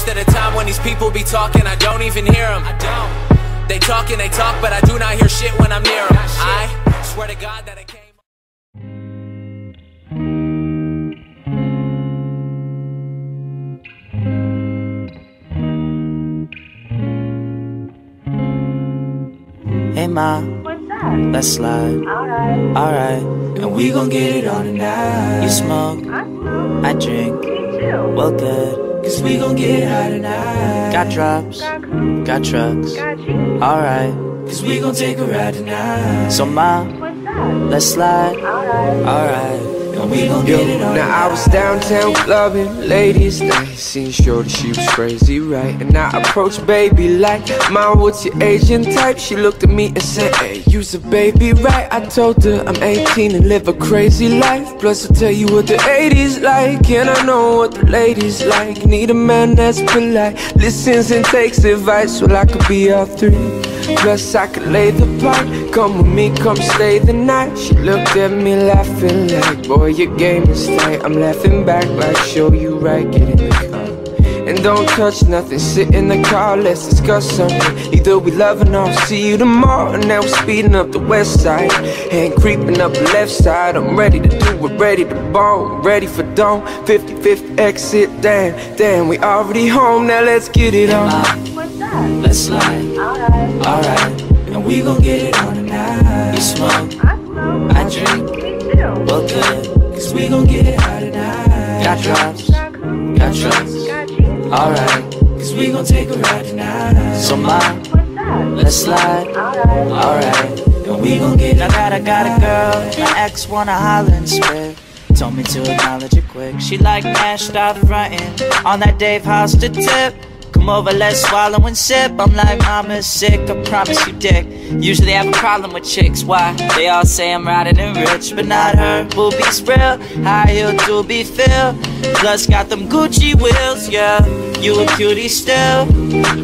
Most of the time when these people be talking, I don't even hear them. I don't. They talk and they talk, but I do not hear shit when I'm near them. I swear to God that I came. Hey ma, What's that? let's slide. Alright. Alright, and we gon' get it on tonight. You smoke, I smoke. I drink, Me too. well good. Cause we gon' get high tonight. Got drops, Got cool. trucks. Alright, cause we gon' take a ride tonight. So ma, What's that? let's slide. Alright. We gon' get it on Now I was downtown clubbing, ladies night. Seen shorty, she was crazy, right? And I approached baby like, Mom, what's your Asian type? She looked at me and said, Hey, you's a baby, right? I told her I'm 18 and live a crazy life. Plus I'll tell you what the 80s like, and I know what the ladies like. Need a man that's polite, listens and takes advice. Well, I could be all three. Plus I could lay the pipe Come with me, come stay the night. She looked at me laughing like Boy, your game is tight. I'm laughing back like show you right Get in the car And don't touch nothing. Sit in the car, let's discuss something. Either we love or See you tomorrow. And now we're speeding up the west side. And creeping up the left side. I'm ready to do it, ready to bone Ready for dawn. 50-50 exit, damn Damn, we already home. Now let's get it on Let's slide. Alright. Alright, and we gon' get it on tonight. You smoke, I smoke. I drink, Me too. well good. Cause we gon' get it high tonight. Got drops, Got cool. got trucks. Got cheese. Alright, cause we gon' take a ride tonight. So that? let's slide. Alright. Alright, and we gon' get it. I got, I got a girl, my ex wanna holler and spit. Told me to acknowledge it quick. She like Nash started frontin' on that Dave House to tip. Come over, let's swallow and sip. I'm like, mama's sick, I promise you, dick. Usually I have a problem with chicks, why? They all say I'm riding and rich, but not her. Boobies real, high heel be filled. Plus got them Gucci wheels, yeah. You a cutie still,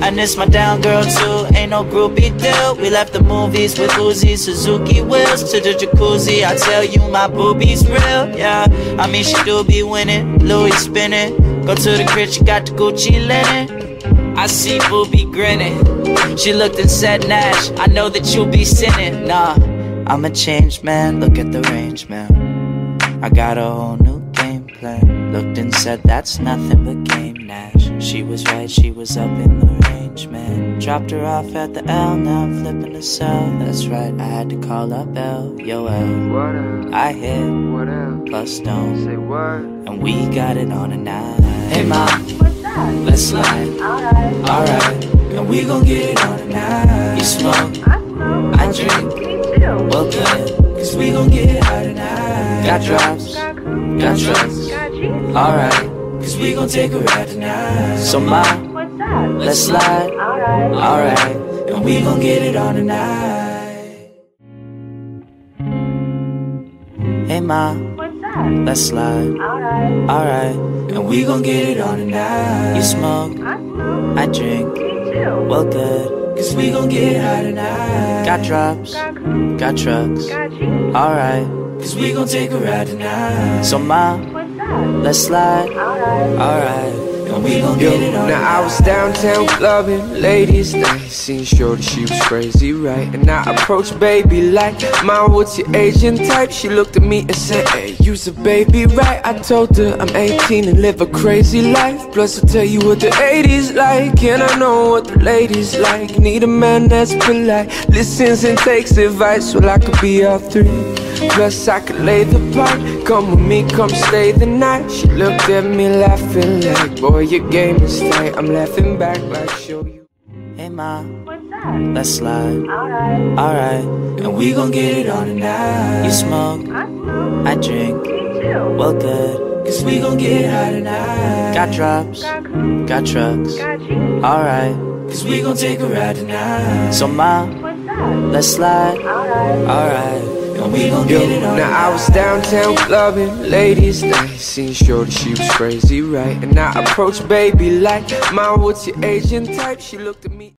and this my down girl too. Ain't no groupie deal. We left the movies with Uzi, Suzuki wheels to the jacuzzi. I tell you, my boobies real, yeah. I mean, she do be winning, Louis spinning. Go to the crib, she got the Gucci linen. I see Booby grinning. She looked and said, Nash, I know that you'll be sinning. Nah, I'm a changed man. Look at the range, man. I got a whole new game plan. Looked and said, That's nothing but game, Nash. She was right, she was up in the range, man. Dropped her off at the L, now I'm flipping the cell. That's right, I had to call up L. Yo, L. What up? I hit, What up? plus don't. Say what? And we got it on tonight. Hey, mom, What's that? let's slide. Alright. Alright, and we gon' get it on tonight. You smoke, I smoke. I drink, Me too. well good. Cause we gon' get high tonight. Got drops, Got cool. got trucks. Got. Alright, cause we gon' take a ride tonight. So ma, What's that? let's slide. Alright. Alright, and we gon' get it on tonight. Hey ma, That? let's slide. Alright. Alright, and we gon' get it on tonight. You smoke, I smoke. I drink, Me too. well good. Cause we gon' get high tonight. Got drops, Got got trucks. Got. Alright, cause we gon' take a ride tonight. So ma, let's slide. Alright. Alright, we gon' get it on Now I was downtown clubbing, ladies night. Seen shorty, she was crazy, right? And I approached baby like, Mom, what's your Asian type? She looked at me and said, Hey, you's a baby, right? I told her I'm 18 and live a crazy life. Plus I'll tell you what the 80s like, and I know what the ladies like. Need a man that's polite, listens and takes advice. Well, I could be all three. Plus I could lay the part Come with me, come stay the night She looked at me laughing like Boy, your game is tight I'm laughing back like show you Hey ma, What's that? let's slide. Alright. Alright, and we gon' get it on tonight. You smoke, I smoke. I drink, Me too. well good. Cause we gon' get high tonight. Got drops, Got cool. got trucks. Got cheese. Alright, cause we gon' take a ride tonight. So ma, What's that? let's slide. Alright. Alright, and we gon' get it on Now I was downtown clubbing, ladies night Seen shorty, she was crazy, right? And I approached baby like Mom, what's your Asian type? She looked at me